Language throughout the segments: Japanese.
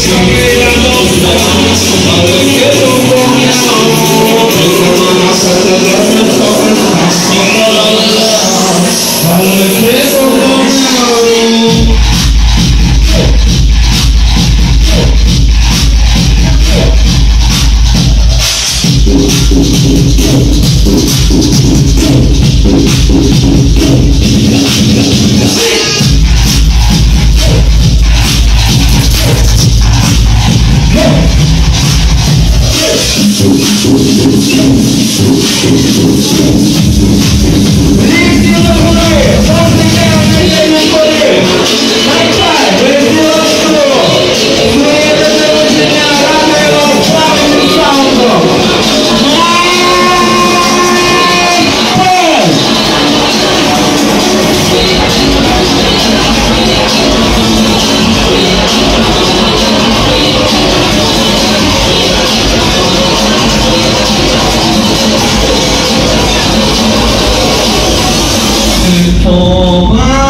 Show me. 今日は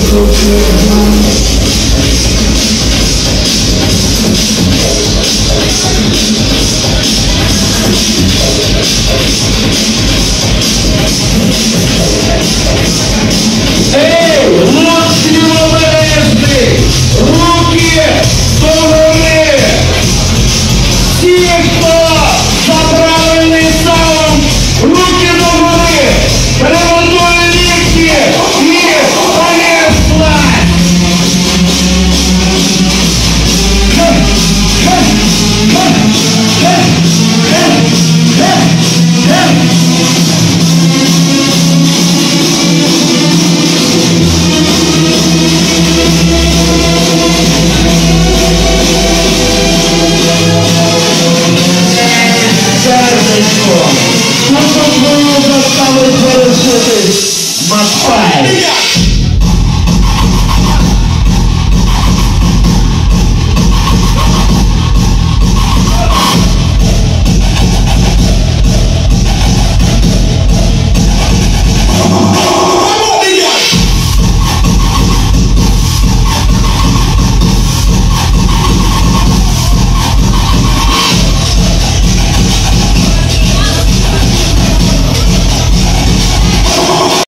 手指。